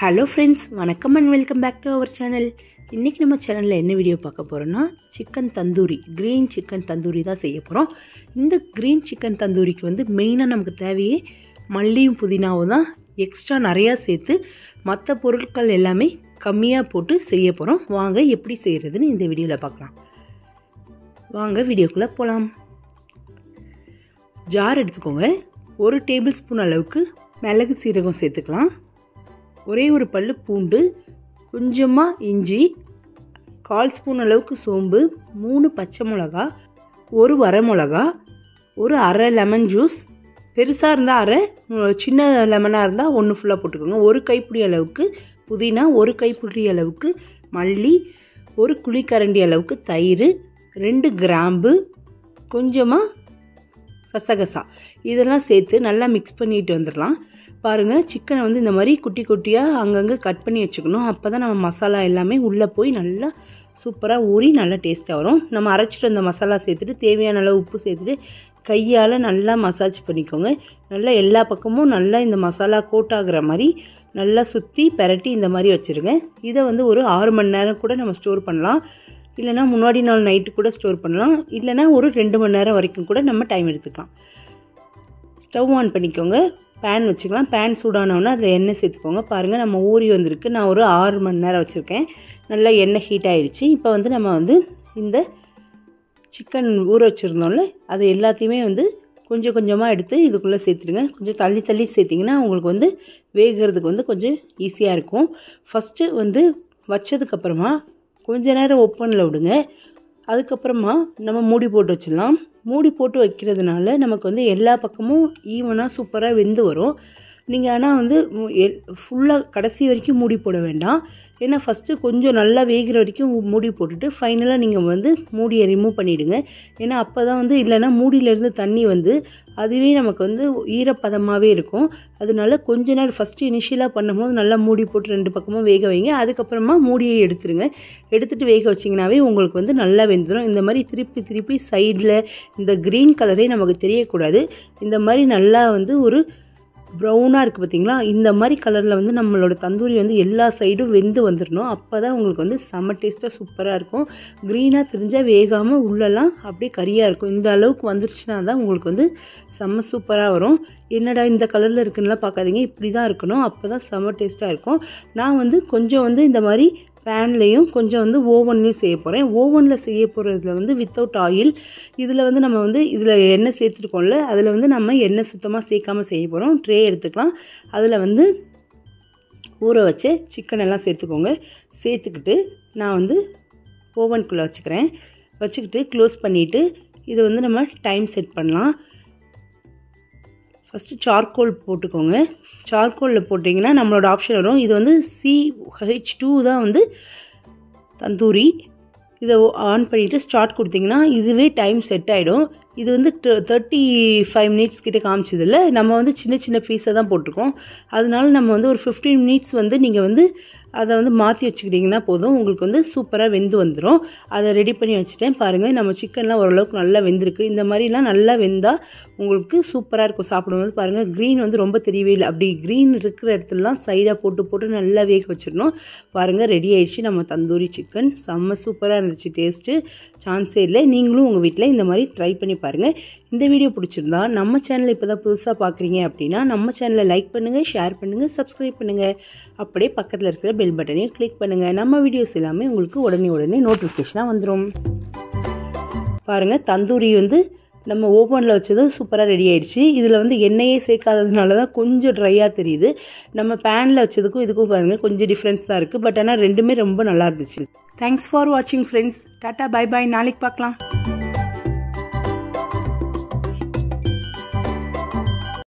Hello friends வணக்கம் and welcome back to our channel இன்றைக்கி நம்ம சேனலில் என்ன வீடியோ பார்க்க போகிறோன்னா chicken tandoori green chicken tandoori தான் செய்ய போகிறோம் இந்த க்ரீன் சிக்கன் தந்தூரிக்கு வந்து மெயினாக நமக்கு தேவையே மல்லியும் புதினாவும் தான். எக்ஸ்ட்ரா நிறையா சேர்த்து மற்ற பொருட்கள் எல்லாமே கம்மியாக போட்டு செய்ய போகிறோம் வாங்க எப்படி செய்கிறதுன்னு இந்த வீடியோவில் பார்க்கலாம். வாங்க வீடியோக்குள்ளே போகலாம் ஜார் எடுத்துக்கோங்க. ஒரு டேபிள் ஸ்பூன் அளவுக்கு மிளகு சீரகம் சேர்த்துக்கலாம். ஒரே ஒரு பல்லு பூண்டு கொஞ்சமாக இஞ்சி கால் ஸ்பூன் அளவுக்கு சோம்பு மூணு பச்சை மிளகா ஒரு வரமிளகா ஒரு அரை லெமன் ஜூஸ் பெருசாக இருந்தால் அரை சின்ன லெமனாக இருந்தால் ஒன்று ஃபுல்லாக போட்டுக்கோங்க. ஒரு கைப்பிடி அளவுக்கு புதினா ஒரு கைப்பிடி அளவுக்கு மல்லி ஒரு குழிக்கரண்டி அளவுக்கு தயிர் ரெண்டு கிராம்பு கொஞ்சமாக கசகசா. இதெல்லாம் சேர்த்து நல்லா மிக்ஸ் பண்ணிட்டு வந்துடலாம். பாருங்கள் சிக்கனை வந்து இந்த மாதிரி குட்டி குட்டியாக அங்கங்கே கட் பண்ணி வச்சுக்கணும். அப்போ தான் நம்ம மசாலா எல்லாமே உள்ளே போய் நல்லா சூப்பராக ஊறி நல்லா டேஸ்ட்டாக வரும். நம்ம அரைச்சிட்டு வந்த மசாலா சேர்த்துட்டு தேவையான அளவு உப்பு சேர்த்துட்டு கையால் நல்லா மசாஜ் பண்ணிக்கோங்க. நல்லா எல்லா பக்கமும் நல்லா இந்த மசாலா கோட் ஆகிற மாதிரி நல்லா சுற்றி பெரட்டி இந்த மாதிரி வச்சுருங்க. இதை வந்து ஒரு ஆறு மணி நேரம் கூட நம்ம ஸ்டோர் பண்ணலாம். இல்லைனா முன்னாடி நாள் நைட்டு கூட ஸ்டோர் பண்ணலாம். இல்லைனா ஒரு ரெண்டு மணி நேரம் வரைக்கும் கூட நம்ம டைம் எடுத்துக்கலாம். ஸ்டவ் ஆன் பண்ணிக்கோங்க. பேன் வச்சுக்கலாம். பேன் சூடானோன்னா அதில் எண்ணெய் சேர்த்துக்கோங்க. பாருங்கள் நம்ம ஊறி வந்திருக்கு. நான் ஒரு ஆறு மணி நேரம் வச்சுருக்கேன். நல்லா எண்ணெய் ஹீட் ஆகிடுச்சு இப்போ வந்து நம்ம வந்து இந்த சிக்கன் ஊற வச்சுருந்தோம்ல அது எல்லாத்தையுமே வந்து கொஞ்சம் கொஞ்சமாக எடுத்து இதுக்குள்ளே சேர்த்துடுங்க. கொஞ்சம் தள்ளி தள்ளி சேர்த்திங்கன்னா உங்களுக்கு வந்து வேகிறதுக்கு வந்து கொஞ்சம் ஈஸியாக இருக்கும். ஃபஸ்ட்டு வந்து வச்சதுக்கப்புறமா கொஞ்ச நேரம் ஓப்பனில் விடுங்க. அதுக்கப்புறமா நம்ம மூடி போட்டு வச்சிடலாம். மூடி போட்டு வைக்கிறதுனால நமக்கு வந்து எல்லா பக்கமும் ஈவனாக சூப்பராக வெந்து வரும். நீங்கள் ஆனால் வந்து ஃபுல்லாக கடைசி வரைக்கும் மூடி போட வேண்டாம். ஏன்னா ஃபஸ்ட்டு கொஞ்சம் நல்லா வேகிற வரைக்கும் மூடி போட்டுட்டு ஃபைனலாக நீங்கள் வந்து மூடியை ரிமூவ் பண்ணிவிடுங்க ஏன்னா அப்போ தான் வந்து இல்லைன்னா மூடியிலேருந்து தண்ணி வந்து அதுவே நமக்கு வந்து ஈரப்பதமாகவே இருக்கும். அதனால கொஞ்ச நாள் ஃபஸ்ட்டு இனிஷியலாக பண்ணும்போது நல்லா மூடி போட்டு ரெண்டு பக்கமும் வேக வைங்க. அதுக்கப்புறமா மூடியை எடுத்துருங்க. எடுத்துகிட்டு வேக வச்சிங்கனாவே உங்களுக்கு வந்து நல்லா வெந்துடும் இந்த மாதிரி திருப்பி திருப்பி சைடில் இந்த க்ரீன் கலரே நமக்கு தெரியக்கூடாது. இந்த மாதிரி நல்லா வந்து ஒரு ப்ரௌனாக இருக்குது பார்த்தீங்களா இந்த மாதிரி கலரில் வந்து நம்மளோட தந்தூரி வந்து எல்லா சைடும் வெந்து வந்துடணும் அப்போ தான் உங்களுக்கு வந்து செம்ம டேஸ்ட்டாக சூப்பராக இருக்கும். க்ரீனாக தெரிஞ்சால் வேகாமல் உள்ளெல்லாம் அப்படியே கறியாக இருக்கும். இந்த அளவுக்கு வந்துருச்சுன்னா தான் உங்களுக்கு வந்து செம்ம சூப்பராக வரும். என்னடா இந்த கலரில் இருக்குன்னுலாம் பார்க்காதீங்க. இப்படி தான் இருக்கணும். அப்போ தான் செம்ம டேஸ்ட்டாக இருக்கும். நான் வந்து கொஞ்சம் வந்து இந்த மாதிரி பேன்லேயும் கொஞ்சம் வந்து ஓவன்லேயும் செய்ய போகிறேன் ஓவனில் செய்ய போகிறதுல வந்து வித்தவுட் ஆயில் இதில் வந்து நம்ம வந்து இதில் எண்ணெய் சேர்த்துருக்கோம்ல அதில் வந்து நம்ம எண்ணெய் சுத்தமாக சேர்க்காமல் செய்ய போகிறோம் ட்ரே எடுத்துக்கலாம். அதில் வந்து ஊற வச்சு சிக்கன் எல்லாம் சேர்த்துக்கோங்க. சேர்த்துக்கிட்டு நான் வந்து ஓவனுக்குள்ளே வச்சுக்கிறேன். வச்சுக்கிட்டு க்ளோஸ் பண்ணிவிட்டு இதை வந்து நம்ம டைம் செட் பண்ணலாம். ஃபஸ்ட்டு சார்கோல் போட்டுக்கோங்க. சார்கோலில் போட்டிங்கன்னா நம்மளோட ஆப்ஷன் வரும். இது வந்து சி ஹெச் டூ தான் வந்து தந்தூரி. இதை ஆன் பண்ணிவிட்டு ஸ்டார்ட் கொடுத்தீங்கன்னா இதுவே டைம் செட் ஆகிடும் இது வந்து தேர்ட்டி ஃபைவ் மினிட்ஸ் கிட்டே காமிச்சதில்ல. நம்ம வந்து சின்ன சின்ன பீஸை தான் போட்டிருக்கோம். அதனால நம்ம வந்து ஒரு ஃபிஃப்டீன் மினிட்ஸ் வந்து நீங்கள் வந்து அதை வந்து மாற்றி வச்சுக்கிட்டிங்கன்னா போதும். உங்களுக்கு வந்து சூப்பராக வெந்து வந்துடும் அதை ரெடி பண்ணி வச்சுட்டேன். பாருங்கள் நம்ம சிக்கன்லாம் ஓரளவுக்கு நல்லா வெந்திருக்கு. இந்த மாதிரிலாம் நல்லா வெந்தால் உங்களுக்கு சூப்பராக இருக்கும் சாப்பிடும்போது. பாருங்கள் க்ரீன் வந்து ரொம்ப தெரியவே இல்லை. அப்படி க்ரீன் இருக்கிற இடத்துலலாம் சைடாக போட்டு போட்டு நல்லா வேக வச்சிடணும். பாருங்கள் ரெடி ஆயிடுச்சு நம்ம தந்தூரி சிக்கன் செம்ம சூப்பராக இருந்துச்சு டேஸ்ட்டு சான்ஸே இல்லை. நீங்களும் உங்கள் வீட்டில் இந்த மாதிரி ட்ரை பண்ணி பாருங்கள் இந்த வீடியோ பிடிச்சிருந்தா நம்ம சேனலை இப்போ தான் புதுசாக பார்க்குறீங்க அப்படின்னா நம்ம சேனலை லைக் பண்ணுங்கள் ஷேர் பண்ணுங்கள் சப்ஸ்கிரைப் பண்ணுங்கள் அப்படியே பக்கத்தில் இருக்கிற பெல் பட்டனையும் கிளிக் பண்ணுங்கள் நம்ம வீடியோஸ் எல்லாமே உங்களுக்கு உடனே உடனே நோட்டிஃபிகேஷனாக வந்துடும் பாருங்கள் தந்தூரி வந்து நம்ம ஓவனில் வச்சதும் சூப்பராக ரெடி ஆயிடுச்சு. இதில் வந்து எண்ணெயே சேர்க்காததுனால தான் கொஞ்சம் ட்ரையாக தெரியுது. நம்ம பேனில் வச்சதுக்கும் இதுக்கும் பாருங்கள் கொஞ்சம் டிஃப்ரென்ஸ் தான் இருக்குது பட் ஆனால் ரெண்டுமே ரொம்ப நல்லா இருந்துச்சு. தேங்க்ஸ் ஃபார் வாட்சிங் ஃப்ரெண்ட்ஸ் டாட்டா பை பாய் நாளைக்கு பார்க்கலாம்.